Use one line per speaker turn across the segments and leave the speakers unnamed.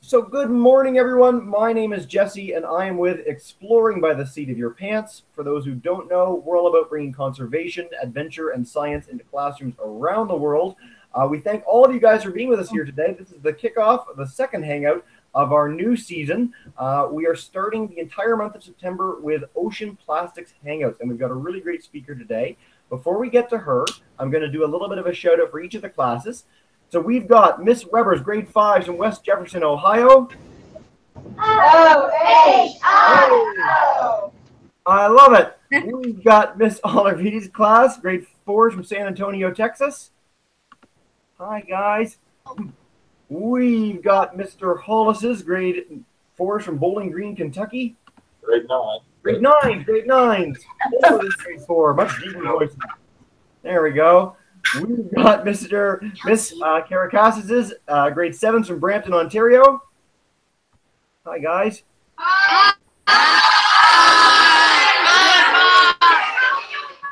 So, good morning, everyone. My name is Jesse, and I am with Exploring by the Seat of Your Pants. For those who don't know, we're all about bringing conservation, adventure, and science into classrooms around the world. Uh, we thank all of you guys for being with us here today. This is the kickoff of the second hangout of our new season. Uh, we are starting the entire month of September with Ocean Plastics Hangouts, and we've got a really great speaker today. Before we get to her, I'm going to do a little bit of a shout out for each of the classes. So we've got Miss Weber's grade fives in West Jefferson, Ohio.
O-H-I-O.
I love it. We've got Miss Olivi's class, grade fours from San Antonio, Texas. Hi, guys. We've got Mr. Hollis's grade fours from Bowling Green, Kentucky.
Grade nine.
Grade nines, grade nines. Also grade four, much deeper voices. There we go. We've got Mr. Miss uh, Caracas's uh, grade sevens from Brampton, Ontario. Hi, guys.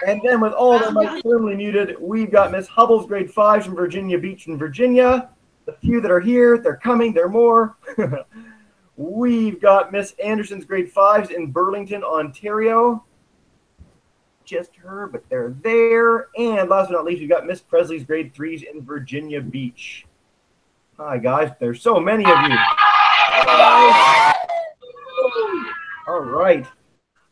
And then with all the mics firmly muted, we've got Miss Hubble's grade fives from Virginia Beach in Virginia. The few that are here, they're coming, they're more. we've got Miss Anderson's grade fives in Burlington, Ontario. Just her, but they're there. And last but not least, we've got Miss Presley's grade threes in Virginia Beach. Hi, guys. There's so many of you. All right.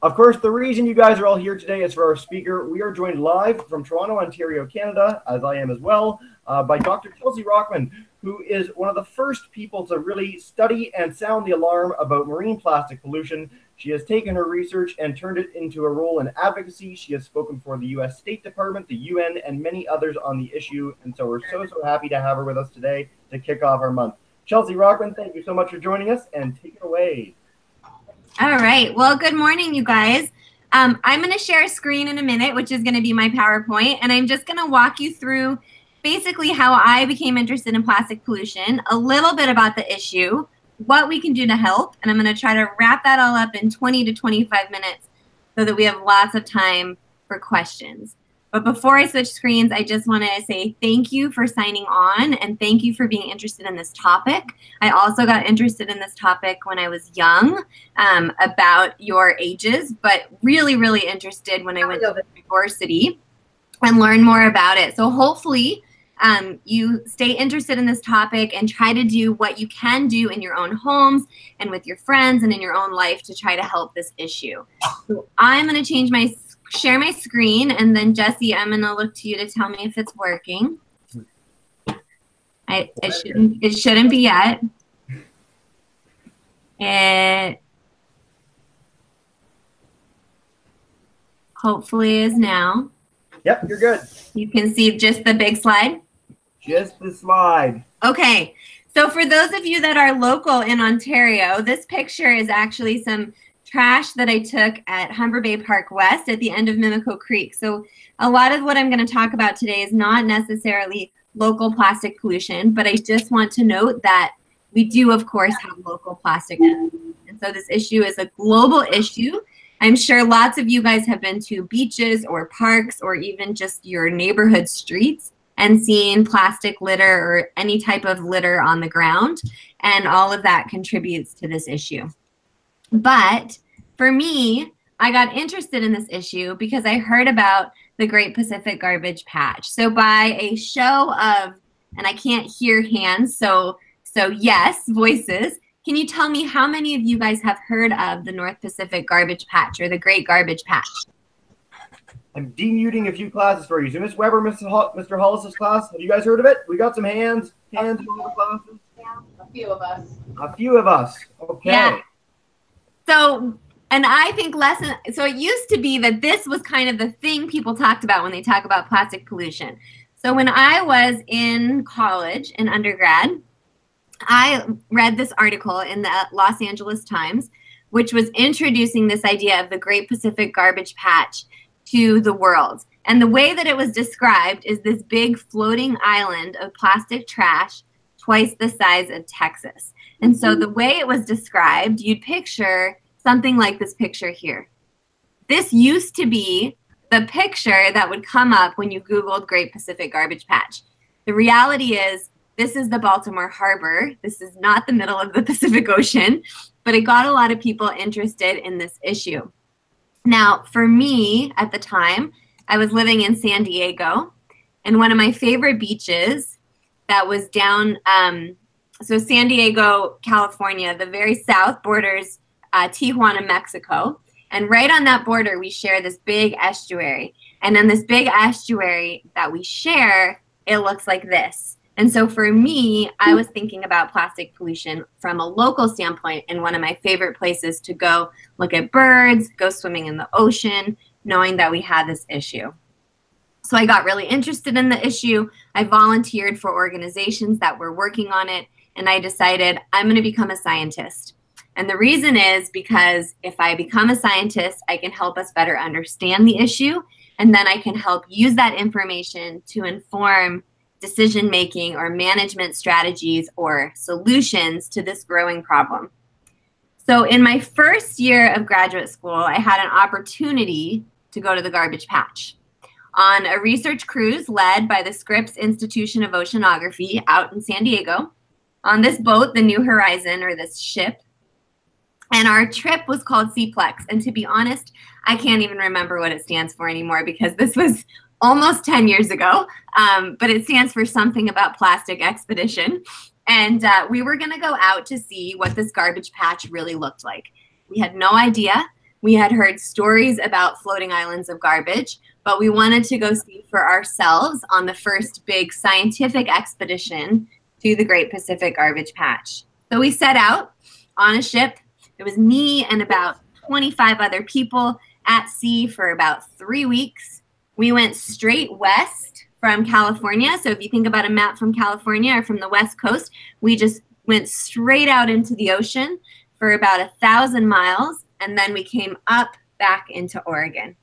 Of course, the reason you guys are all here today is for our speaker. We are joined live from Toronto, Ontario, Canada, as I am as well, uh, by Dr. Chelsea Rochman, who is one of the first people to really study and sound the alarm about marine plastic pollution. She has taken her research and turned it into a role in advocacy. She has spoken for the U.S. State Department, the UN, and many others on the issue. And so we're so, so happy to have her with us today to kick off our month. Chelsea Rochman, thank you so much for joining us and take it away.
All right. Well, good morning, you guys. Um, I'm going to share a screen in a minute, which is going to be my PowerPoint, and I'm just going to walk you through basically how I became interested in plastic pollution, a little bit about the issue, what we can do to help, and I'm going to try to wrap that all up in 20 to 25 minutes so that we have lots of time for questions. But before I switch screens, I just want to say thank you for signing on and thank you for being interested in this topic. I also got interested in this topic when I was young um, about your ages, but really, really interested when I went to university and learned more about it. So hopefully, um, you stay interested in this topic and try to do what you can do in your own homes and with your friends and in your own life to try to help this issue. So I'm going to change my share my screen, and then Jesse, I'm gonna look to you to tell me if it's working. I it shouldn't it shouldn't be yet. It hopefully is now.
Yep, you're good.
You can see just the big slide.
Just the slide.
Okay. So for those of you that are local in Ontario, this picture is actually some trash that I took at Humber Bay Park West at the end of Mimico Creek. So a lot of what I'm going to talk about today is not necessarily local plastic pollution, but I just want to note that we do, of course, have local plastic. And so this issue is a global issue. I'm sure lots of you guys have been to beaches or parks or even just your neighborhood streets and seeing plastic litter or any type of litter on the ground. And all of that contributes to this issue. But for me, I got interested in this issue because I heard about the Great Pacific Garbage Patch. So by a show of, and I can't hear hands, so so yes, voices. Can you tell me how many of you guys have heard of the North Pacific Garbage Patch or the Great Garbage Patch?
I'm demuting a few classes for you. So Miss Weber, Mr. Hall, Mr. Hollis's class, have you guys heard of it? We got some hands, hands in all the classes.
Yeah, a few of us.
A few of us. Okay.
Yeah. So, and I think lesson, so it used to be that this was kind of the thing people talked about when they talk about plastic pollution. So when I was in college, in undergrad, I read this article in the Los Angeles Times, which was introducing this idea of the Great Pacific Garbage Patch to the world. And the way that it was described is this big floating island of plastic trash twice the size of Texas. And so mm-hmm. the way it was described, you'd picture something like this picture here. This used to be the picture that would come up when you Googled Great Pacific Garbage Patch. The reality is, this is the Baltimore Harbor. This is not the middle of the Pacific Ocean, but it got a lot of people interested in this issue. Now, for me at the time, I was living in San Diego, and one of my favorite beaches that was down, um, so San Diego, California, the very south borders uh, Tijuana, Mexico. And right on that border, we share this big estuary. And then this big estuary that we share, it looks like this. And so for me, I hmm. was thinking about plastic pollution from a local standpoint and one of my favorite places to go look at birds, go swimming in the ocean, knowing that we had this issue. So I got really interested in the issue. I volunteered for organizations that were working on it, and I decided I'm going to become a scientist. And the reason is because if I become a scientist, I can help us better understand the issue, and then I can help use that information to inform decision making or management strategies or solutions to this growing problem. So, in my first year of graduate school, I had an opportunity to go to the garbage patch on a research cruise led by the Scripps Institution of Oceanography out in San Diego. On this boat, the New Horizon, or this ship, and our trip was called SEAPLEX. And to be honest, I can't even remember what it stands for anymore because this was almost 10 years ago, um, but it stands for something about plastic expedition. And uh, we were going to go out to see what this garbage patch really looked like. We had no idea. We had heard stories about floating islands of garbage, but we wanted to go see for ourselves on the first big scientific expedition to the Great Pacific Garbage Patch. So we set out on a ship. It was me and about 25 other people at sea for about three weeks we went straight west from California. So if you think about a map from California or from the west coast, we just went straight out into the ocean for about a thousand miles, and then we came up back into Oregon.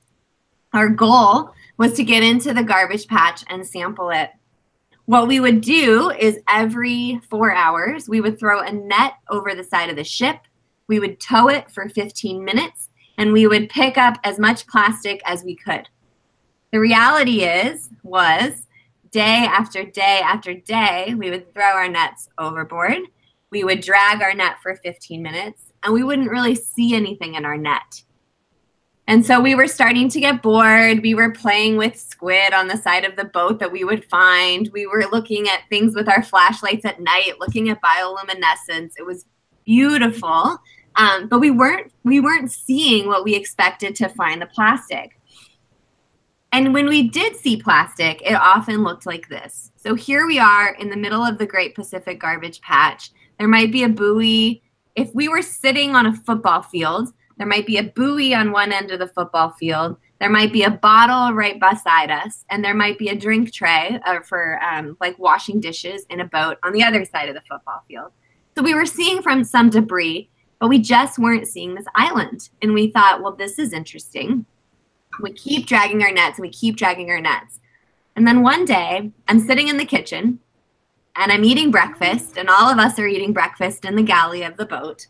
Our goal was to get into the garbage patch and sample it. What we would do is every four hours, we would throw a net over the side of the ship. We would tow it for 15 minutes, and we would pick up as much plastic as we could. The reality is, was day after day after day, we would throw our nets overboard. We would drag our net for 15 minutes and we wouldn't really see anything in our net. And so we were starting to get bored. We were playing with squid on the side of the boat that we would find. We were looking at things with our flashlights at night, looking at bioluminescence. It was beautiful. Um, but we weren't we weren't seeing what we expected to find the plastic. And when we did see plastic, it often looked like this. So here we are in the middle of the Great Pacific Garbage Patch. There might be a buoy. If we were sitting on a football field, there might be a buoy on one end of the football field. There might be a bottle right beside us, and there might be a drink tray uh, for um, like washing dishes in a boat on the other side of the football field. So we were seeing from some debris, but we just weren't seeing this island. And we thought, well, this is interesting we keep dragging our nets and we keep dragging our nets. And then one day, I'm sitting in the kitchen and I'm eating breakfast, and all of us are eating breakfast in the galley of the boat.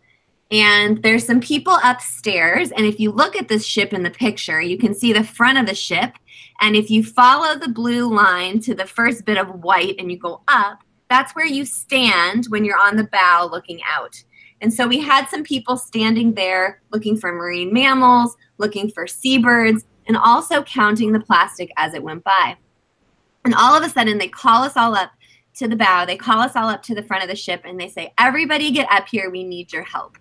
And there's some people upstairs. And if you look at this ship in the picture, you can see the front of the ship. And if you follow the blue line to the first bit of white and you go up, that's where you stand when you're on the bow looking out. And so we had some people standing there looking for marine mammals, looking for seabirds, and also counting the plastic as it went by. And all of a sudden, they call us all up to the bow. They call us all up to the front of the ship and they say, Everybody get up here. We need your help.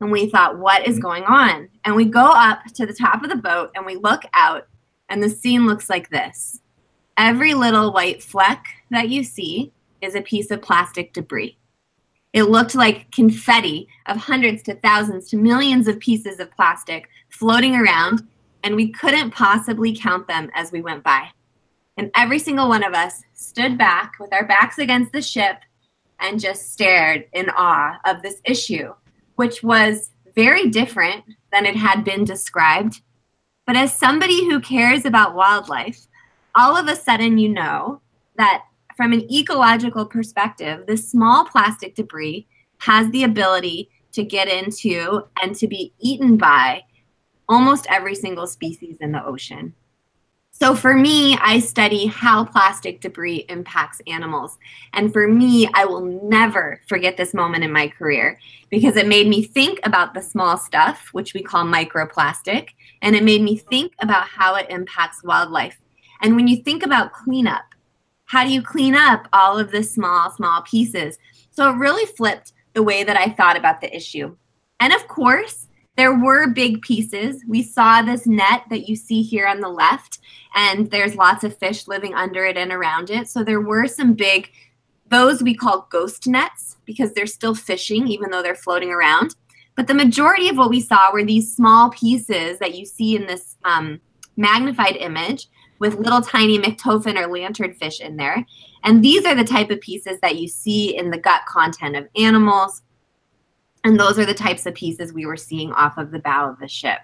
And we thought, What is going on? And we go up to the top of the boat and we look out, and the scene looks like this. Every little white fleck that you see is a piece of plastic debris. It looked like confetti of hundreds to thousands to millions of pieces of plastic floating around and we couldn't possibly count them as we went by. And every single one of us stood back with our backs against the ship and just stared in awe of this issue, which was very different than it had been described. But as somebody who cares about wildlife, all of a sudden you know that from an ecological perspective, this small plastic debris has the ability to get into and to be eaten by almost every single species in the ocean. So for me, I study how plastic debris impacts animals. And for me, I will never forget this moment in my career because it made me think about the small stuff, which we call microplastic, and it made me think about how it impacts wildlife. And when you think about cleanup, how do you clean up all of the small, small pieces? So it really flipped the way that I thought about the issue. And of course, there were big pieces. We saw this net that you see here on the left, and there's lots of fish living under it and around it. So there were some big, those we call ghost nets because they're still fishing even though they're floating around. But the majority of what we saw were these small pieces that you see in this um, magnified image with little tiny myctophid or lanternfish in there. And these are the type of pieces that you see in the gut content of animals and those are the types of pieces we were seeing off of the bow of the ship.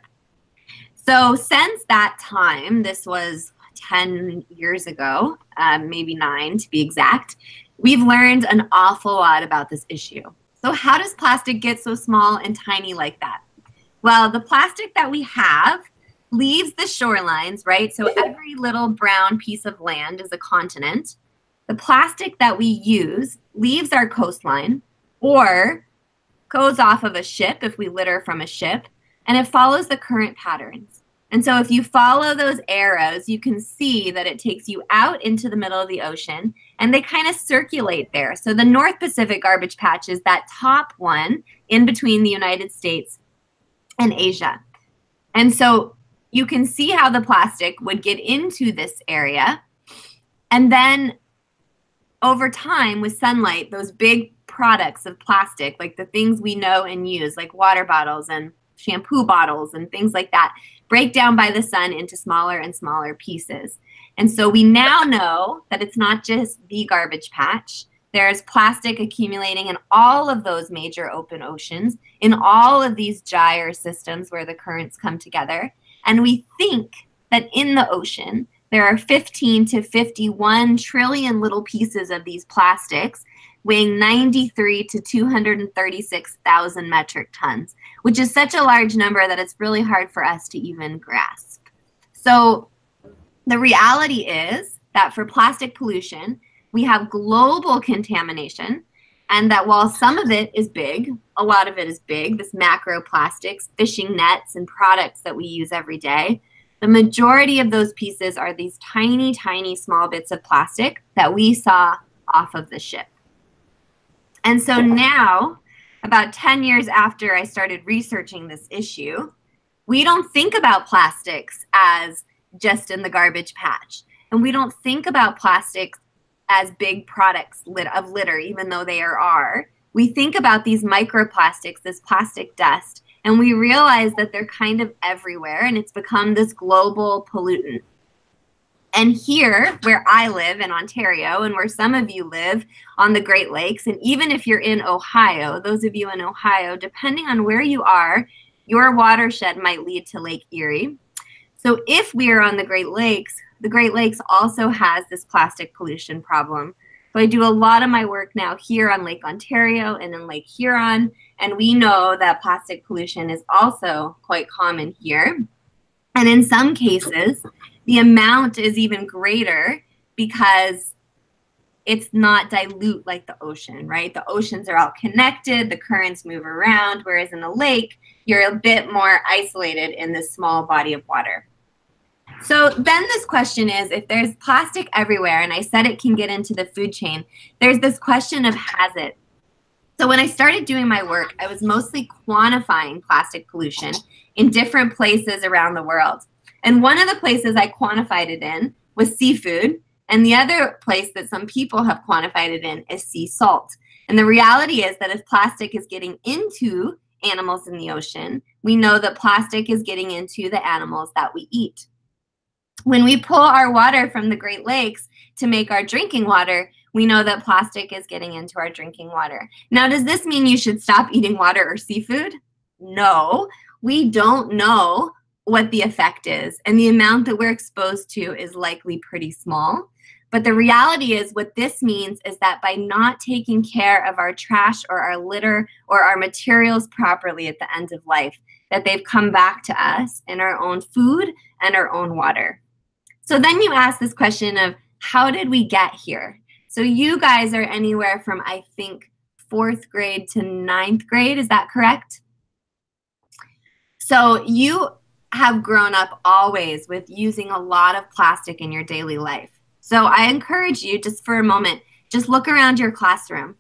So since that time, this was 10 years ago, um, maybe nine to be exact, we've learned an awful lot about this issue. So how does plastic get so small and tiny like that? Well, the plastic that we have leaves the shorelines, right? So every little brown piece of land is a continent. The plastic that we use leaves our coastline or goes off of a ship if we litter from a ship, and it follows the current patterns. And so if you follow those arrows, you can see that it takes you out into the middle of the ocean and they kind of circulate there. So the North Pacific garbage patch is that top one in between the United States and Asia. And so you can see how the plastic would get into this area. And then over time with sunlight, those big products of plastic, like the things we know and use, like water bottles and shampoo bottles and things like that, break down by the sun into smaller and smaller pieces. And so we now know that it's not just the garbage patch. There's plastic accumulating in all of those major open oceans, in all of these gyre systems where the currents come together. And we think that in the ocean, there are 15 to 51 trillion little pieces of these plastics weighing 93 to 236,000 metric tons, which is such a large number that it's really hard for us to even grasp. So the reality is that for plastic pollution, we have global contamination, and that while some of it is big, a lot of it is big, this macro plastics, fishing nets, and products that we use every day, the majority of those pieces are these tiny, tiny small bits of plastic that we saw off of the ship. And so now, about 10 years after I started researching this issue, we don't think about plastics as just in the garbage patch. And we don't think about plastics as big products lit- of litter, even though they are. We think about these microplastics, this plastic dust, and we realize that they're kind of everywhere and it's become this global pollutant. And here, where I live in Ontario, and where some of you live on the Great Lakes, and even if you're in Ohio, those of you in Ohio, depending on where you are, your watershed might lead to Lake Erie. So if we are on the Great Lakes, the Great Lakes also has this plastic pollution problem. So I do a lot of my work now here on Lake Ontario and in Lake Huron, and we know that plastic pollution is also quite common here. And in some cases, the amount is even greater because it's not dilute like the ocean, right? The oceans are all connected, the currents move around, whereas in a lake, you're a bit more isolated in this small body of water. So then this question is if there's plastic everywhere, and I said it can get into the food chain, there's this question of has it? So when I started doing my work, I was mostly quantifying plastic pollution in different places around the world. And one of the places I quantified it in was seafood. And the other place that some people have quantified it in is sea salt. And the reality is that if plastic is getting into animals in the ocean, we know that plastic is getting into the animals that we eat. When we pull our water from the Great Lakes to make our drinking water, we know that plastic is getting into our drinking water. Now, does this mean you should stop eating water or seafood? No, we don't know what the effect is. And the amount that we're exposed to is likely pretty small. But the reality is, what this means is that by not taking care of our trash or our litter or our materials properly at the end of life, that they've come back to us in our own food and our own water. So then you ask this question of how did we get here? So you guys are anywhere from, I think, fourth grade to ninth grade. Is that correct? So you have grown up always with using a lot of plastic in your daily life. So I encourage you just for a moment, just look around your classroom.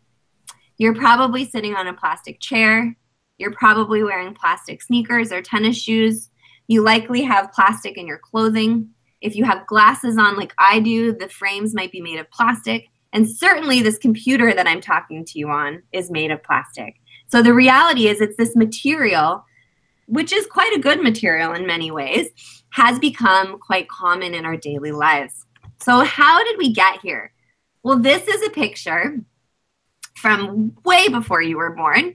You're probably sitting on a plastic chair. You're probably wearing plastic sneakers or tennis shoes. You likely have plastic in your clothing. If you have glasses on, like I do, the frames might be made of plastic. And certainly, this computer that I'm talking to you on is made of plastic. So the reality is, it's this material, which is quite a good material in many ways, has become quite common in our daily lives. So, how did we get here? Well, this is a picture from way before you were born,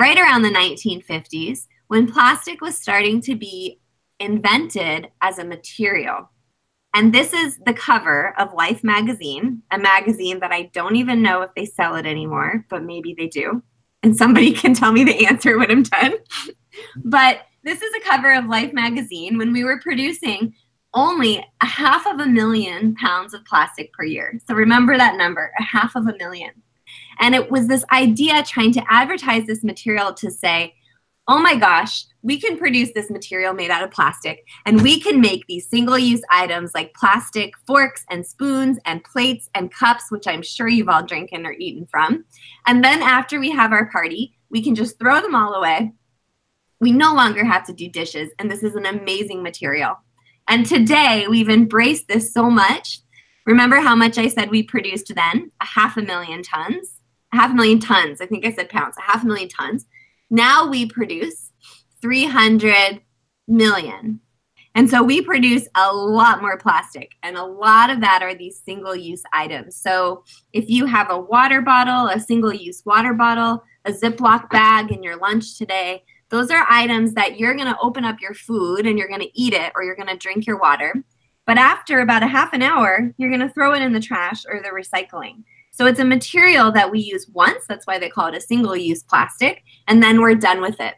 right around the 1950s, when plastic was starting to be invented as a material. And this is the cover of Life magazine, a magazine that I don't even know if they sell it anymore, but maybe they do. And somebody can tell me the answer when I'm done. but this is a cover of Life magazine when we were producing only a half of a million pounds of plastic per year. So remember that number, a half of a million. And it was this idea trying to advertise this material to say, oh my gosh, we can produce this material made out of plastic and we can make these single use items like plastic forks and spoons and plates and cups, which I'm sure you've all drinking or eaten from. And then after we have our party, we can just throw them all away. We no longer have to do dishes, and this is an amazing material. And today we've embraced this so much. Remember how much I said we produced then? A half a million tons. A half a million tons. I think I said pounds. A half a million tons. Now we produce 300 million. And so we produce a lot more plastic, and a lot of that are these single use items. So if you have a water bottle, a single use water bottle, a Ziploc bag in your lunch today, those are items that you're going to open up your food and you're going to eat it or you're going to drink your water. But after about a half an hour, you're going to throw it in the trash or the recycling. So it's a material that we use once. That's why they call it a single use plastic. And then we're done with it.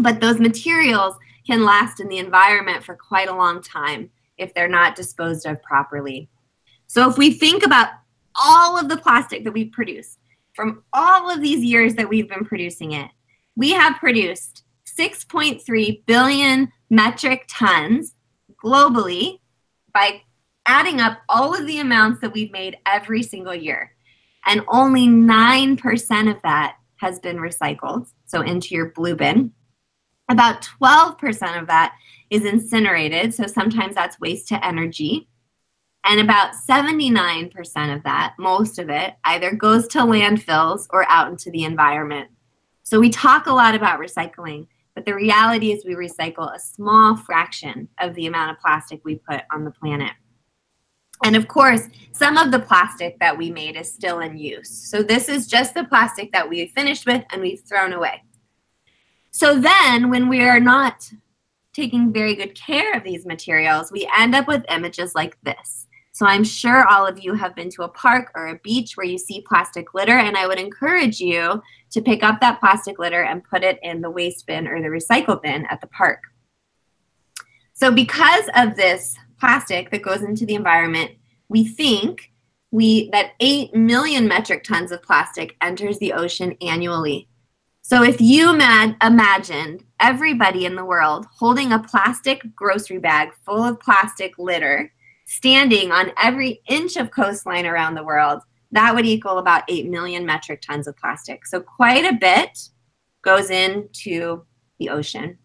But those materials can last in the environment for quite a long time if they're not disposed of properly. So if we think about all of the plastic that we've produced from all of these years that we've been producing it, we have produced 6.3 billion metric tons globally by adding up all of the amounts that we've made every single year. And only 9% of that has been recycled, so into your blue bin. About 12% of that is incinerated, so sometimes that's waste to energy. And about 79% of that, most of it, either goes to landfills or out into the environment. So we talk a lot about recycling, but the reality is we recycle a small fraction of the amount of plastic we put on the planet. And of course, some of the plastic that we made is still in use. So this is just the plastic that we finished with and we've thrown away. So then when we are not taking very good care of these materials, we end up with images like this. So I'm sure all of you have been to a park or a beach where you see plastic litter, and I would encourage you to pick up that plastic litter and put it in the waste bin or the recycle bin at the park. So because of this plastic that goes into the environment, we think we that 8 million metric tons of plastic enters the ocean annually. So if you imagined everybody in the world holding a plastic grocery bag full of plastic litter, standing on every inch of coastline around the world, that would equal about 8 million metric tons of plastic. So quite a bit goes into the ocean.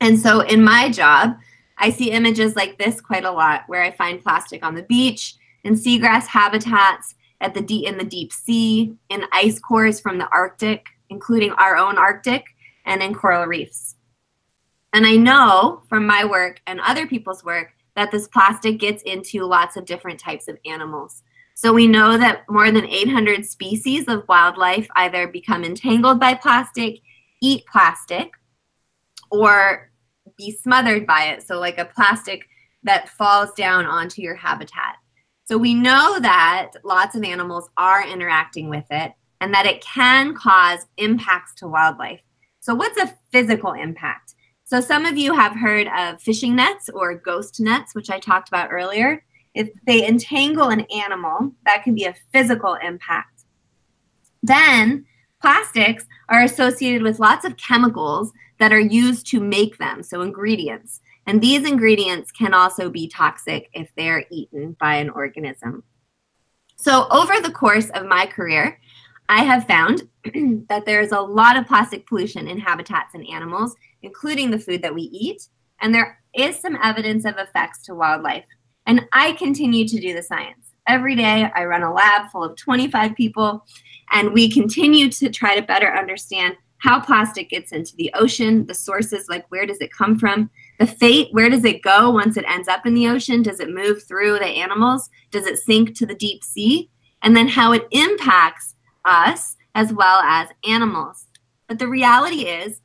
And so in my job, I see images like this quite a lot where I find plastic on the beach, in seagrass habitats, at the deep, in the deep sea, in ice cores from the Arctic, including our own Arctic, and in coral reefs. And I know from my work and other people's work that this plastic gets into lots of different types of animals. So we know that more than 800 species of wildlife either become entangled by plastic, eat plastic, or be smothered by it. So like a plastic that falls down onto your habitat. So we know that lots of animals are interacting with it and that it can cause impacts to wildlife. So what's a physical impact? So some of you have heard of fishing nets or ghost nets, which I talked about earlier. If they entangle an animal, that can be a physical impact. Then plastics are associated with lots of chemicals that are used to make them, so ingredients. And these ingredients can also be toxic if they're eaten by an organism. So over the course of my career, I have found that there's a lot of plastic pollution in habitats and animals, including the food that we eat, and there is some evidence of effects to wildlife. And I continue to do the science. Every day, I run a lab full of 25 people, and we continue to try to better understand how plastic gets into the ocean, the sources, like where does it come from, the fate, where does it go once it ends up in the ocean? Does it move through the animals? Does it sink to the deep sea? And then how it impacts us as well as animals. But the reality is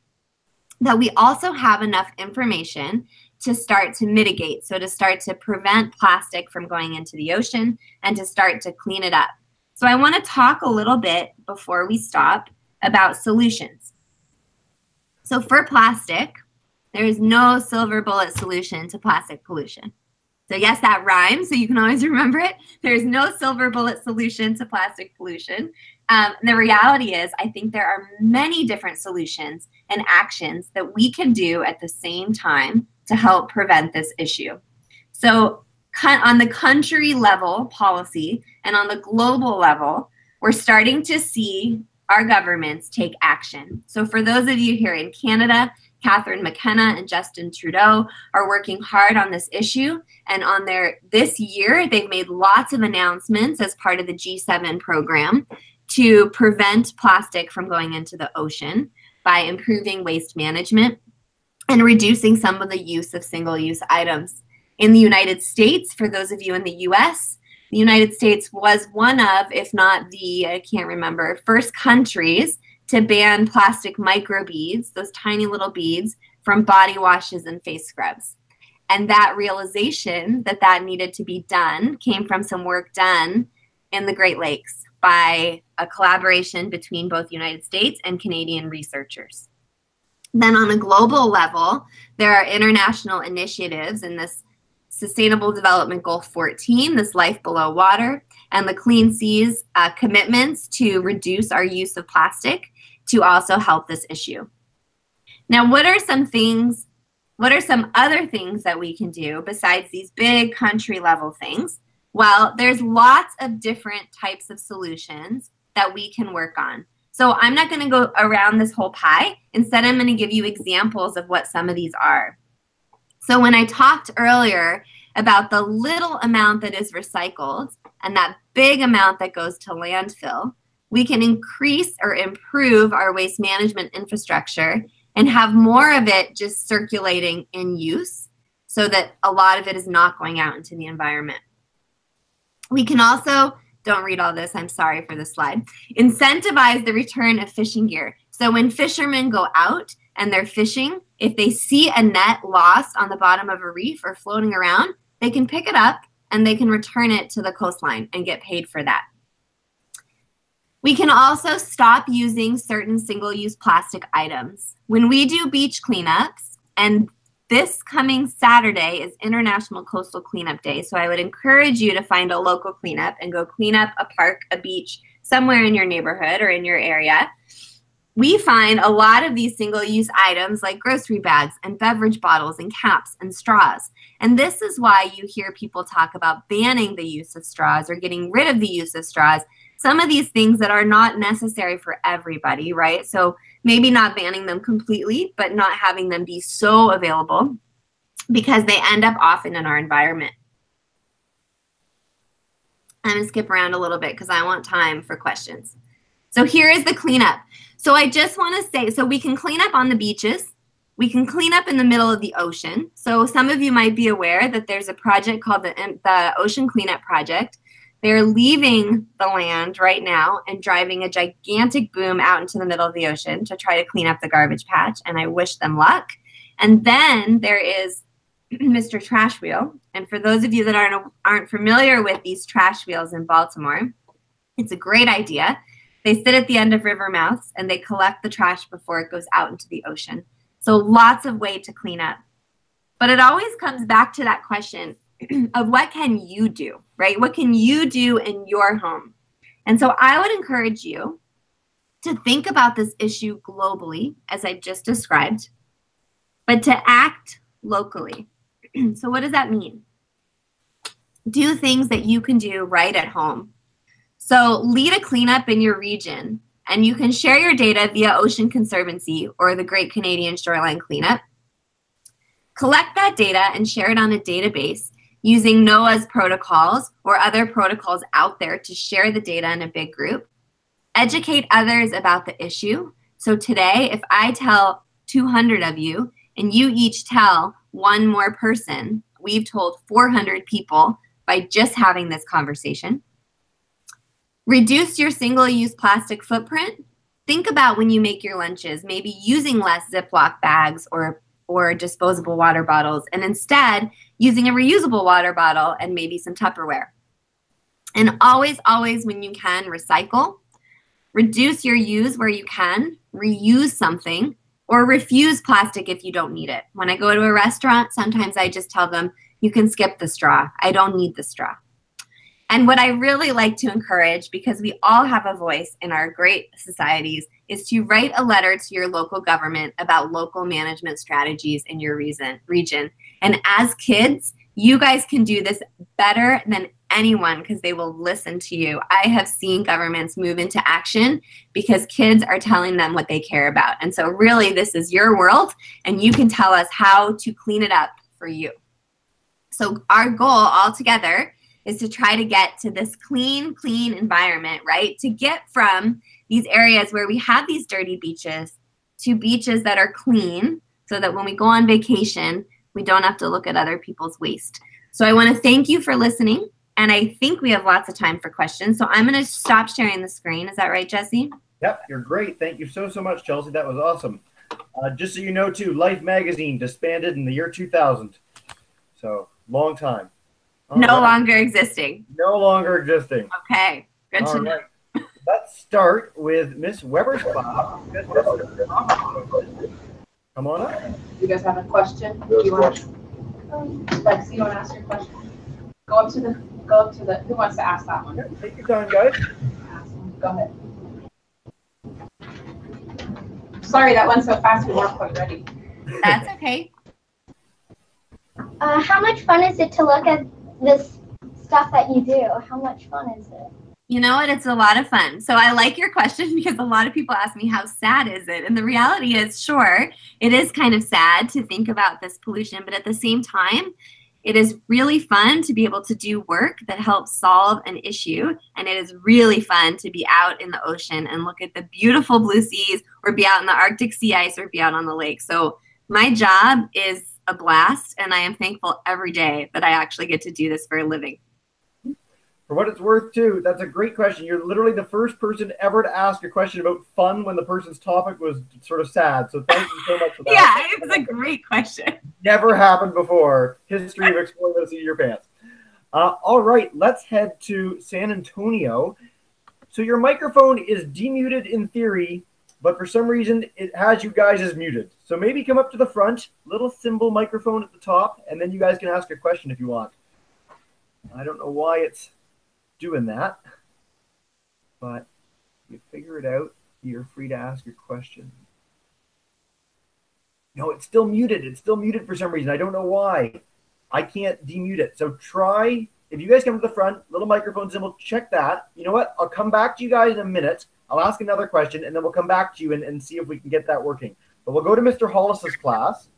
that we also have enough information to start to mitigate. So, to start to prevent plastic from going into the ocean and to start to clean it up. So, I want to talk a little bit before we stop about solutions. So, for plastic, there is no silver bullet solution to plastic pollution. So, yes, that rhymes, so you can always remember it. There's no silver bullet solution to plastic pollution. Um, the reality is, I think there are many different solutions and actions that we can do at the same time to help prevent this issue. So, on the country level policy and on the global level, we're starting to see our governments take action. So, for those of you here in Canada, Catherine McKenna and Justin Trudeau are working hard on this issue. And on their this year, they've made lots of announcements as part of the G7 program to prevent plastic from going into the ocean by improving waste management and reducing some of the use of single use items. In the United States, for those of you in the US, the United States was one of, if not the, I can't remember, first countries to ban plastic microbeads, those tiny little beads, from body washes and face scrubs. And that realization that that needed to be done came from some work done in the Great Lakes by a collaboration between both United States and Canadian researchers. Then, on a global level, there are international initiatives in this Sustainable Development Goal 14, this life below water, and the Clean Seas uh, commitments to reduce our use of plastic to also help this issue. Now, what are some things, what are some other things that we can do besides these big country level things? Well, there's lots of different types of solutions that we can work on. So I'm not going to go around this whole pie. Instead, I'm going to give you examples of what some of these are. So when I talked earlier about the little amount that is recycled and that big amount that goes to landfill, we can increase or improve our waste management infrastructure and have more of it just circulating in use so that a lot of it is not going out into the environment. We can also, don't read all this, I'm sorry for this slide, incentivize the return of fishing gear. So when fishermen go out and they're fishing, if they see a net lost on the bottom of a reef or floating around, they can pick it up and they can return it to the coastline and get paid for that. We can also stop using certain single use plastic items. When we do beach cleanups, and this coming Saturday is International Coastal Cleanup Day, so I would encourage you to find a local cleanup and go clean up a park, a beach, somewhere in your neighborhood or in your area. We find a lot of these single use items like grocery bags and beverage bottles and caps and straws. And this is why you hear people talk about banning the use of straws or getting rid of the use of straws some of these things that are not necessary for everybody, right? So maybe not banning them completely, but not having them be so available because they end up often in our environment. I'm going to skip around a little bit because I want time for questions. So here is the cleanup. So I just want to say, so we can clean up on the beaches. We can clean up in the middle of the ocean. So some of you might be aware that there's a project called the, the Ocean Cleanup Project they're leaving the land right now and driving a gigantic boom out into the middle of the ocean to try to clean up the garbage patch. And I wish them luck. And then there is Mr. Trash Wheel. And for those of you that aren't, aren't familiar with these trash wheels in Baltimore, it's a great idea. They sit at the end of river mouths and they collect the trash before it goes out into the ocean. So lots of way to clean up. But it always comes back to that question of what can you do, right? What can you do in your home? And so I would encourage you to think about this issue globally, as I've just described, but to act locally. so, what does that mean? Do things that you can do right at home. So, lead a cleanup in your region, and you can share your data via Ocean Conservancy or the Great Canadian Shoreline Cleanup. Collect that data and share it on a database using NOAA's protocols or other protocols out there to share the data in a big group. Educate others about the issue. So today, if I tell 200 of you and you each tell one more person, we've told 400 people by just having this conversation. Reduce your single use plastic footprint. Think about when you make your lunches, maybe using less Ziploc bags or or disposable water bottles and instead using a reusable water bottle and maybe some Tupperware. And always, always, when you can, recycle. Reduce your use where you can, reuse something, or refuse plastic if you don't need it. When I go to a restaurant, sometimes I just tell them, you can skip the straw. I don't need the straw. And what I really like to encourage, because we all have a voice in our great societies, is to write a letter to your local government about local management strategies in your reason, region. And as kids, you guys can do this better than anyone because they will listen to you. I have seen governments move into action because kids are telling them what they care about. And so, really, this is your world, and you can tell us how to clean it up for you. So, our goal all together is to try to get to this clean, clean environment, right? To get from these areas where we have these dirty beaches to beaches that are clean so that when we go on vacation, we don't have to look at other people's waste. So I want to thank you for listening. And I think we have lots of time for questions. So I'm going to stop sharing the screen. Is that right, Jesse?
Yep, you're great. Thank you so, so much, Chelsea. That was awesome. Uh, just so you know, too, Life magazine disbanded in the year 2000. So, long time.
All no right. longer existing.
No longer existing.
Okay, good All to right. know.
Let's start with Miss Weber's class. Come on up.
You guys have a question? Do you want um, Lexi, you want to ask your question? Go up to the, go up to the, who wants to ask that one?
Yeah, take your time, guys.
Go ahead. Sorry, that went so fast, we weren't quite ready.
That's okay.
Uh, how much fun is it to look at this stuff that you do. How much fun is it?
You know what? It's a lot of fun. So I like your question because a lot of people ask me, how sad is it? And the reality is, sure, it is kind of sad to think about this pollution, but at the same time, it is really fun to be able to do work that helps solve an issue. And it is really fun to be out in the ocean and look at the beautiful blue seas or be out in the Arctic sea ice or be out on the lake. So my job is a blast, and I am thankful every day that I actually get to do this for a living.
For what it's worth, too, that's a great question. You're literally the first person ever to ask a question about fun when the person's topic was sort of sad. So thank you so much for that.
yeah, it was a great question.
Never happened before. History of exploring seat of your pants. Uh, all right, let's head to San Antonio. So your microphone is demuted in theory but for some reason it has you guys as muted. So maybe come up to the front, little symbol microphone at the top, and then you guys can ask a question if you want. I don't know why it's doing that, but you figure it out. You're free to ask your question. No, it's still muted. It's still muted for some reason. I don't know why. I can't demute it. So try, if you guys come to the front, little microphone symbol, check that. You know what? I'll come back to you guys in a minute I'll ask another question and then we'll come back to you and, and see if we can get that working. But we'll go to Mr. Hollis's class.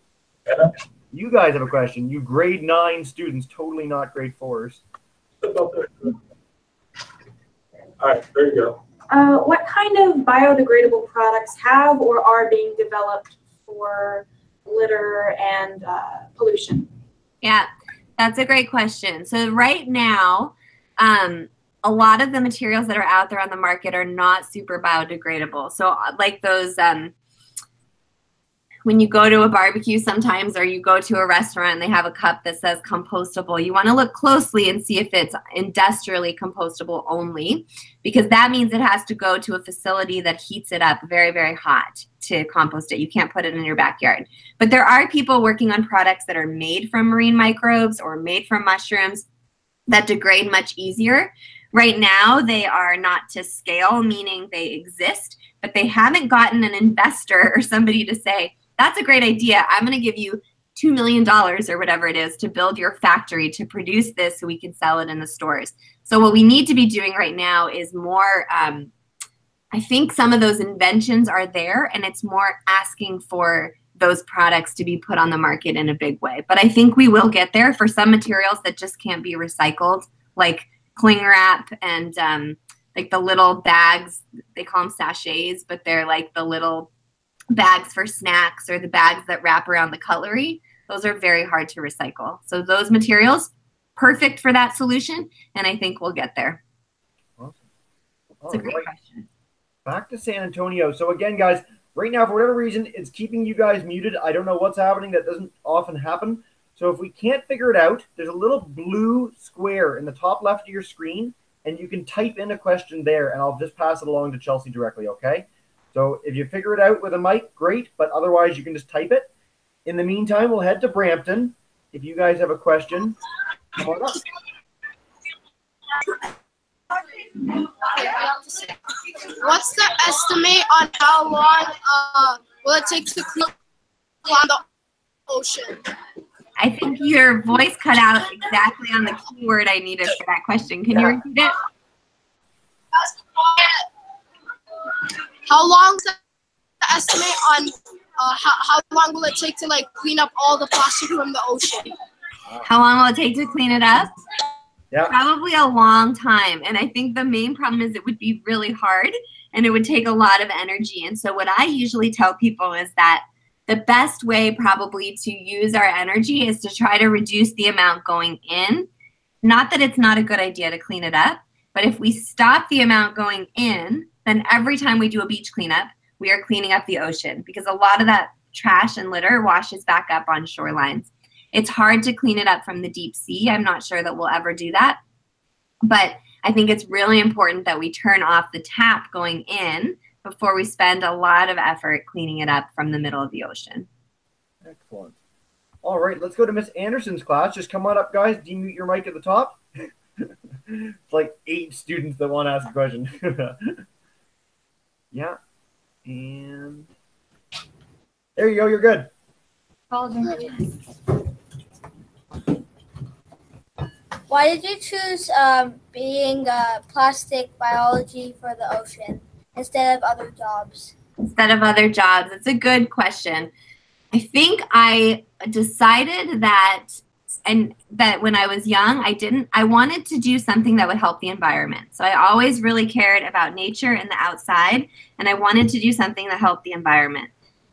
You guys have a question. You grade nine students, totally not grade fours.
All right, there you go.
Uh, what kind of biodegradable products have or are being developed for litter and uh, pollution?
Yeah, that's a great question. So right now, um, a lot of the materials that are out there on the market are not super biodegradable. So, uh, like those, um, when you go to a barbecue sometimes or you go to a restaurant and they have a cup that says compostable, you want to look closely and see if it's industrially compostable only, because that means it has to go to a facility that heats it up very, very hot to compost it. You can't put it in your backyard. But there are people working on products that are made from marine microbes or made from mushrooms that degrade much easier. Right now, they are not to scale, meaning they exist, but they haven't gotten an investor or somebody to say, that's a great idea. I'm going to give you $2 million or whatever it is to build your factory to produce this so we can sell it in the stores. So, what we need to be doing right now is more. Um, I think some of those inventions are there, and it's more asking for those products to be put on the market in a big way. But I think we will get there for some materials that just can't be recycled, like cling wrap and um, like the little bags. They call them sachets, but they're like the little bags for snacks or the bags that wrap around the cutlery, those are very hard to recycle. So those materials, perfect for that solution, and I think we'll get there.
Awesome.
It's a great
right.
question.
Back to San Antonio. So again, guys, right now for whatever reason, it's keeping you guys muted. I don't know what's happening. That doesn't often happen. So if we can't figure it out, there's a little blue square in the top left of your screen, and you can type in a question there, and I'll just pass it along to Chelsea directly. Okay. So if you figure it out with a mic, great. But otherwise, you can just type it. In the meantime, we'll head to Brampton. If you guys have a question, come on up.
What's the estimate on how long uh, will it take to on the ocean?
I think your voice cut out exactly on the keyword I needed for that question. Can you repeat it?
How long is the estimate on uh, how, how long will it take to like clean up all the plastic from the ocean?
How long will it take to clean it up?
Yeah.
Probably a long time. And I think the main problem is it would be really hard and it would take a lot of energy. And so, what I usually tell people is that the best way, probably, to use our energy is to try to reduce the amount going in. Not that it's not a good idea to clean it up, but if we stop the amount going in, then every time we do a beach cleanup, we are cleaning up the ocean because a lot of that trash and litter washes back up on shorelines. It's hard to clean it up from the deep sea. I'm not sure that we'll ever do that. But I think it's really important that we turn off the tap going in before we spend a lot of effort cleaning it up from the middle of the ocean.
Excellent. All right, let's go to Miss Anderson's class. Just come on up, guys. Demute your mic at the top. it's like eight students that want to ask a question. yeah. And there you go. You're good.
Why did you choose um, being uh, plastic biology for the ocean instead of other jobs?
Instead of other jobs, it's a good question. I think I decided that and that when I was young, I didn't I wanted to do something that would help the environment. So I always really cared about nature and the outside and I wanted to do something that helped the environment.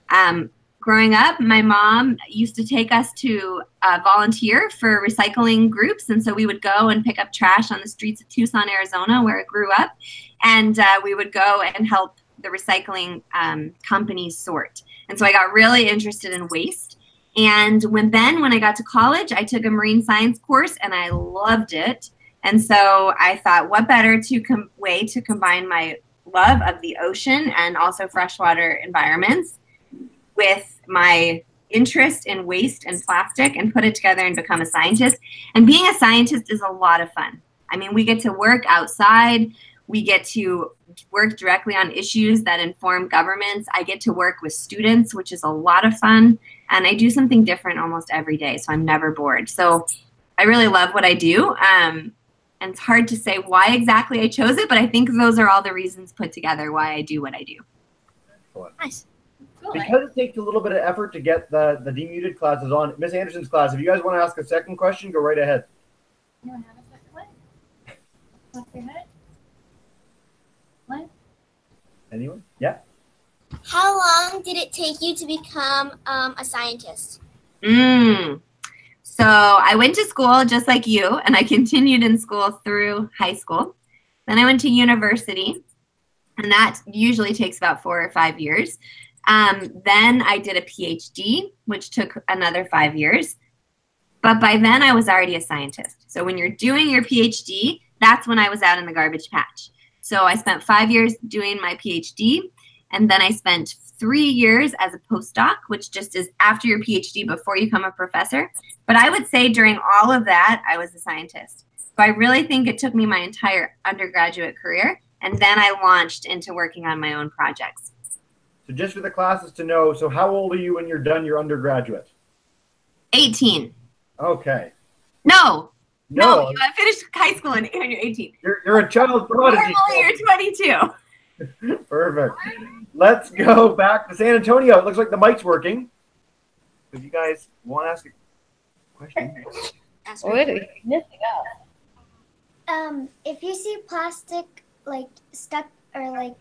Um, growing up, my mom used to take us to uh, volunteer for recycling groups. And so we would go and pick up trash on the streets of Tucson, Arizona, where I grew up. And uh, we would go and help the recycling um, companies sort. And so I got really interested in waste. And when then, when I got to college, I took a marine science course and I loved it. And so I thought, what better to com- way to combine my love of the ocean and also freshwater environments with my interest in waste and plastic and put it together and become a scientist. And being a scientist is a lot of fun. I mean, we get to work outside, we get to work directly on issues that inform governments. I get to work with students, which is a lot of fun. And I do something different almost every day, so I'm never bored. So I really love what I do. Um, and it's hard to say why exactly I chose it, but I think those are all the reasons put together why I do what I do.
Excellent.
Nice.
Because it takes a little bit of effort to get the, the demuted classes on, Miss Anderson's class, if you guys want to ask a second question, go right ahead.
Anyone have a second one? Off your head? What?
Anyone? Yeah?
How long did it take you to become um, a scientist?
Mm. So I went to school just like you, and I continued in school through high school. Then I went to university, and that usually takes about four or five years. Um, then I did a PhD, which took another five years. But by then I was already a scientist. So when you're doing your PhD, that's when I was out in the garbage patch. So I spent five years doing my PhD, and then I spent three years as a postdoc, which just is after your PhD before you become a professor. But I would say during all of that, I was a scientist. So I really think it took me my entire undergraduate career, and then I launched into working on my own projects.
So just for the classes to know, so how old are you when you're done your undergraduate?
18.
Okay.
No, no,
No,
you finished high school and you're 18.
you're, you're a child prodigy.
Normally you're 22.
Perfect. Let's go back to San Antonio. It looks like the mic's working. If you guys want to ask a question,
What are we sniffing up?
Um, if you see plastic like stuck or like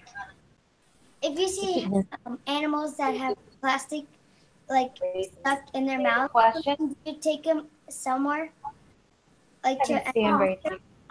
if you see um, animals that have plastic like stuck in their mouth,
Question?
you take them somewhere like to
didn't see him
a
very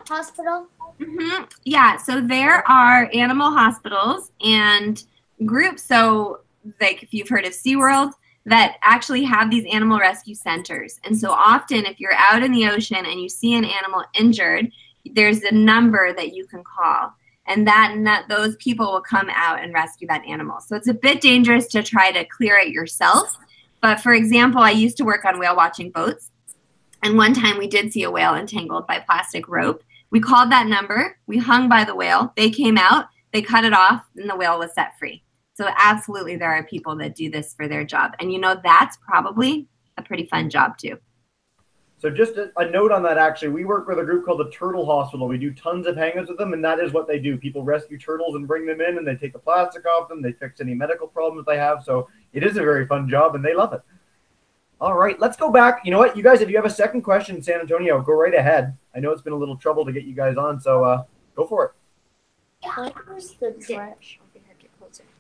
hospital.
hmm Yeah, so there are animal hospitals and groups. So, like if you've heard of SeaWorld, that actually have these animal rescue centers. And so often, if you're out in the ocean and you see an animal injured, there's a number that you can call. And that, and that those people will come out and rescue that animal. So it's a bit dangerous to try to clear it yourself. But for example, I used to work on whale watching boats. And one time we did see a whale entangled by plastic rope. We called that number, we hung by the whale, they came out, they cut it off, and the whale was set free. So, absolutely, there are people that do this for their job. And you know, that's probably a pretty fun job, too.
So just a, a note on that. Actually, we work with a group called the Turtle Hospital. We do tons of hangouts with them, and that is what they do. People rescue turtles and bring them in, and they take the plastic off them. They fix any medical problems they have. So it is a very fun job, and they love it. All right, let's go back. You know what, you guys, if you have a second question, San Antonio, go right ahead. I know it's been a little trouble to get you guys on, so uh, go for it.
Why does the trash?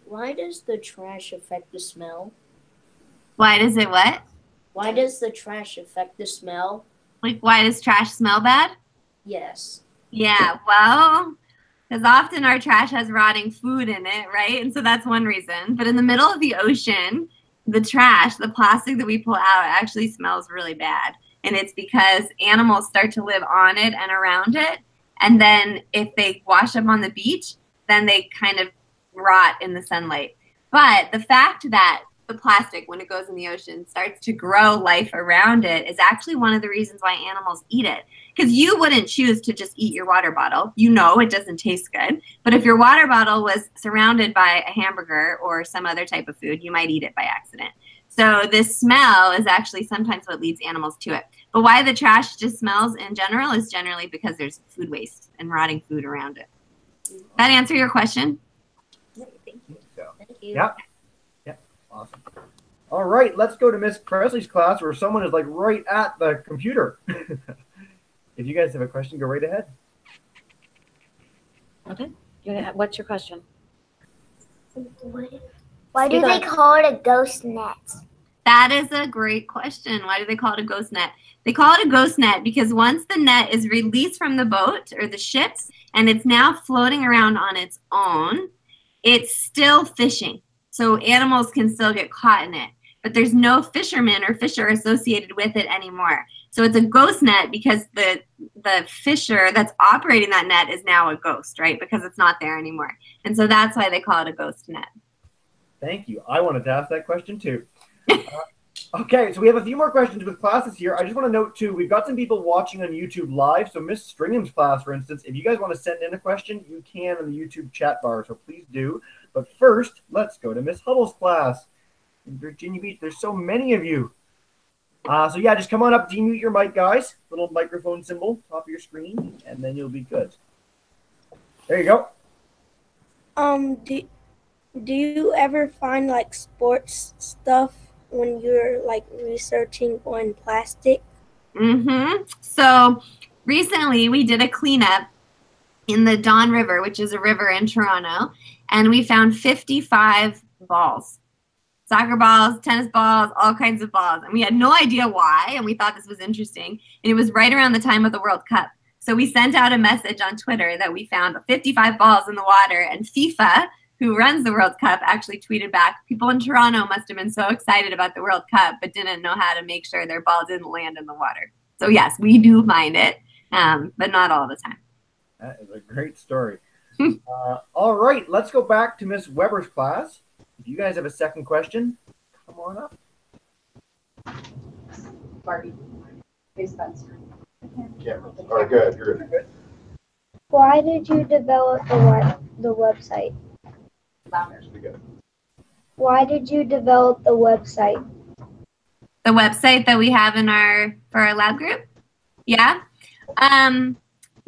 Why does the trash affect the smell?
Why does it what?
Why does the trash affect the smell?
Like, why does trash smell bad?
Yes.
Yeah, well, because often our trash has rotting food in it, right? And so that's one reason. But in the middle of the ocean, the trash, the plastic that we pull out, actually smells really bad. And it's because animals start to live on it and around it. And then if they wash up on the beach, then they kind of rot in the sunlight. But the fact that the plastic, when it goes in the ocean, starts to grow life around it is actually one of the reasons why animals eat it. Because you wouldn't choose to just eat your water bottle. You know it doesn't taste good. But if your water bottle was surrounded by a hamburger or some other type of food, you might eat it by accident. So this smell is actually sometimes what leads animals to it. But why the trash just smells in general is generally because there's food waste and rotting food around it. That answer your question?
So,
Thank you.
yeah. Yeah. Awesome. All right, let's go to Miss Presley's class where someone is like right at the computer. if you guys have a question, go right ahead.
Okay. You What's your question?
Why do they call it a ghost net?
That is a great question. Why do they call it a ghost net? They call it a ghost net because once the net is released from the boat or the ship and it's now floating around on its own, it's still fishing. So animals can still get caught in it, but there's no fisherman or fisher associated with it anymore. So it's a ghost net because the the fisher that's operating that net is now a ghost, right? Because it's not there anymore. And so that's why they call it a ghost net.
Thank you. I wanted to ask that question too. Uh, okay, so we have a few more questions with classes here. I just want to note too, we've got some people watching on YouTube live. So Miss Stringham's class, for instance, if you guys want to send in a question, you can in the YouTube chat bar. So please do. But first, let's go to Miss Hubble's class in Virginia Beach. There's so many of you. Uh, so yeah, just come on up, demute your mic, guys. Little microphone symbol top of your screen, and then you'll be good. There you go.
Um, do, do you ever find like sports stuff when you're like researching on plastic?
Mm-hmm. So recently we did a cleanup in the Don River, which is a river in Toronto, and we found 55 balls. Soccer balls, tennis balls, all kinds of balls. And we had no idea why, and we thought this was interesting. And it was right around the time of the World Cup. So we sent out a message on Twitter that we found 55 balls in the water, and FIFA who runs the World Cup, actually tweeted back, people in Toronto must have been so excited about the World Cup, but didn't know how to make sure their ball didn't land in the water. So yes, we do find it, um, but not all the time.
That is a great story. uh, all right, let's go back to Miss Weber's class. If you guys have a second question, come on up.
Barbie. Hey, Spencer.
Yeah. All right, good. You're good.
Why did you develop the web, the website? Why did you develop the website?
The website that we have in our for our lab group, yeah. Um,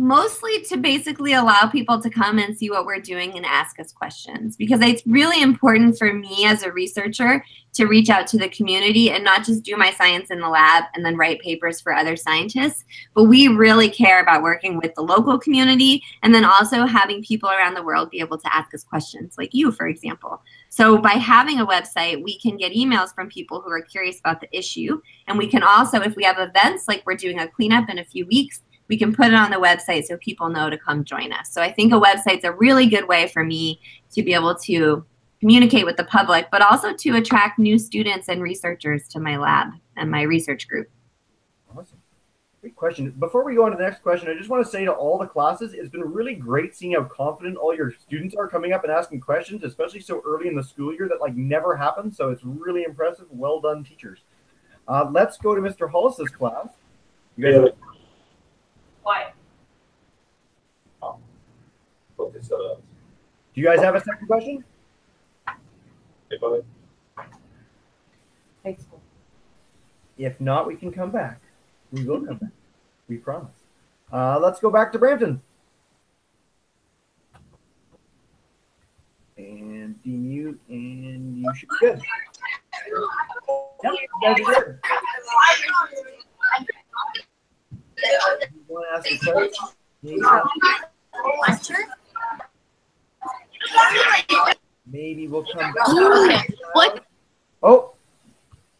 mostly to basically allow people to come and see what we're doing and ask us questions. Because it's really important for me as a researcher to reach out to the community and not just do my science in the lab and then write papers for other scientists. But we really care about working with the local community and then also having people around the world be able to ask us questions like you for example. So by having a website we can get emails from people who are curious about the issue. And we can also if we have events like we're doing a cleanup in a few weeks we can put it on the website so people know to come join us. So I think a website's a really good way for me to be able to communicate with the public, but also to attract new students and researchers to my lab and my research group.
Awesome. Great question. Before we go on to the next question, I just want to say to all the classes, it's been really great seeing how confident all your students are coming up and asking questions, especially so early in the school year that like never happens. So it's really impressive. Well done, teachers. Uh, let's go to Mr. Hollis's class. You guys have
What they set up.
Do you guys have a second question?
Hey, buddy.
Thanks.
If not, we can come back. We will come back. We promise. Uh, let's go back to Brampton. And demute, and you should be good. Yep, you guys are good. You want to ask a question? Maybe, maybe we'll come back.
What?
Oh,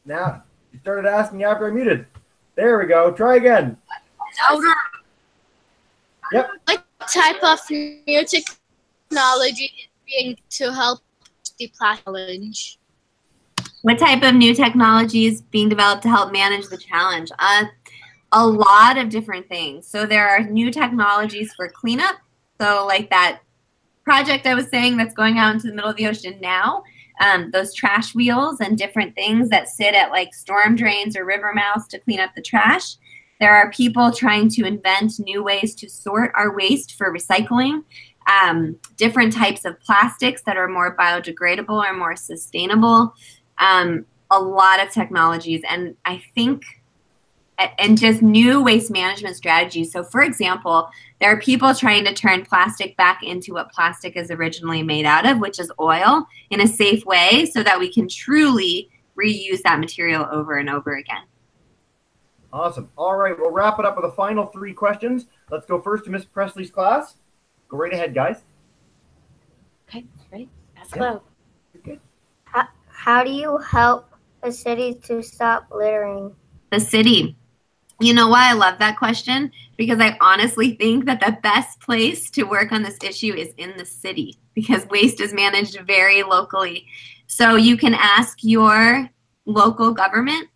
now you started asking after I muted. There we go. Try again.
Louder.
Yep.
What type of new technology is being to help the challenge?
What type of new technology is being developed to help manage the challenge? Uh, a lot of different things. So there are new technologies for cleanup. So like that project I was saying that's going out into the middle of the ocean now, um, those trash wheels and different things that sit at like storm drains or river mouths to clean up the trash. There are people trying to invent new ways to sort our waste for recycling. Um, different types of plastics that are more biodegradable or more sustainable. Um, a lot of technologies, and I think and just new waste management strategies. So, for example, there are people trying to turn plastic back into what plastic is originally made out of, which is oil, in a safe way so that we can truly reuse that material over and over again.
Awesome. All right, we'll wrap it up with the final three questions. Let's go first to Miss Presley's class. Go right ahead, guys.
Okay, ready? Ask
Yeah.
loud.
How, how do you help a city to stop littering?
The city. You know why I love that question? Because I honestly think that the best place to work on this issue is in the city because waste is managed very locally. So you can ask your local government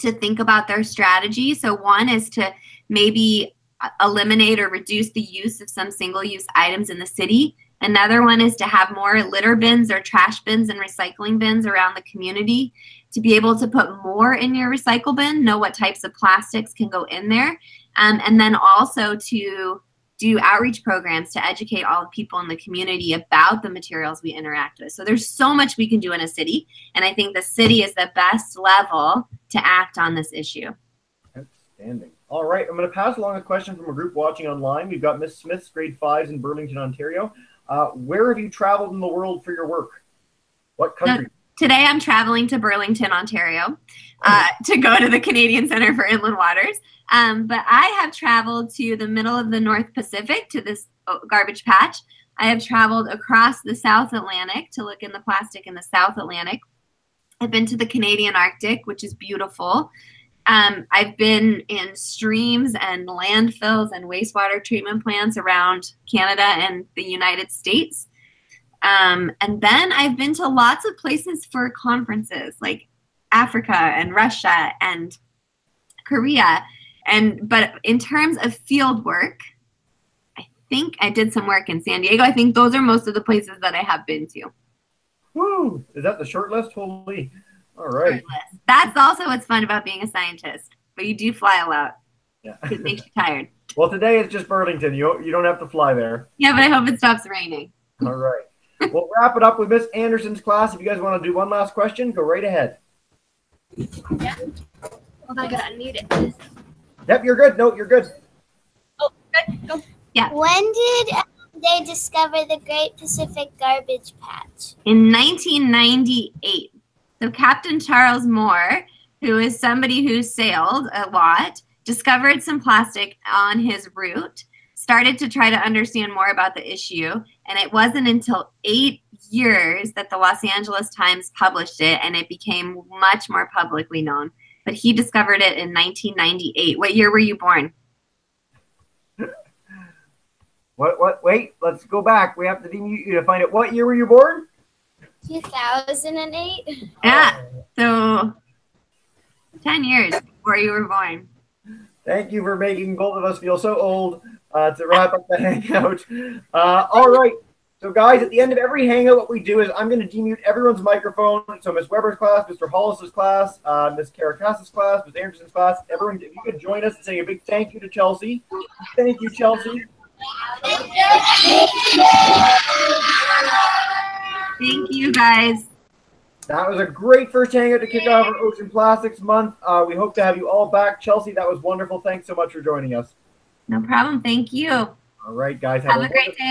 to think about their strategy. So one is to maybe uh, eliminate or reduce the use of some single use items in the city. Another one is to have more litter bins or trash bins and recycling bins around the community to be able to put more in your recycle bin, know what types of plastics can go in there, um, and then also to do outreach programs to educate all the people in the community about the materials we interact with. So there's so much we can do in a city, and I think the city is the best level to act on this issue.
Outstanding. All right, I'm going to pass along a question from a group watching online. We've got Miss Smith's grade fives in Burlington, Ontario. Uh, where have you traveled in the world for your work? What country?
Today I'm traveling to Burlington, Ontario, uh, to go to the Canadian Center for Inland Waters. Um, but I have traveled to the middle of the North Pacific to this uh, garbage patch. I have traveled across the South Atlantic to look in the plastic in the South Atlantic. I've been to the Canadian Arctic, which is beautiful. Um, I've been in streams and landfills and wastewater treatment plants around Canada and the United States. Um, and then I've been to lots of places for conferences like Africa and Russia and Korea. And but in terms of field work, I think I did some work in San Diego. I think those are most of the places that I have been to.
Woo! Is that the short list? Holy. All right.
That's also what's fun about being a scientist. But you do fly a lot.
Yeah.
It makes you tired.
Well, today it's just Burlington. You you don't have to fly there.
Yeah, but I hope it stops raining.
All right. We'll wrap it up with Miss Anderson's class. If you guys want to do one last question, go right ahead.
Yeah. Hold on, I gotta unmute it.
Yep, you're good. No, you're good.
Oh, good. Go.
Yeah.
When did they discover the Great Pacific Garbage Patch?
In 1998. So Captain Charles Moore, who is somebody who sailed a lot, discovered some plastic on his route, started to try to understand more about the issue, and it wasn't until eight years that the Los Angeles Times published it and it became much more publicly known. But he discovered it in 1998. What year were you born?
What? What? Wait. Let's go back. We have to demute you to find out what year were you born.
2008.
Yeah. So 10 years before you were born.
Thank you for making both of us feel so old. Uh, to wrap up the hangout. Uh, all right. So, guys, at the end of every hangout, what we do is I'm going to demute everyone's microphone. So, Miss Weber's class, Mr. Hollis's class, uh, Miss Caracas's class, Miss Anderson's class, everyone, if you could join us in saying a big thank you to Chelsea. Thank you, Chelsea.
Thank you, guys.
That was a great first hangout to kick off our Ocean Plastics Month. Uh, we hope to have you all back. Chelsea, that was wonderful. Thanks so much for joining us.
No problem. Thank you.
All right, guys.
Have a great day.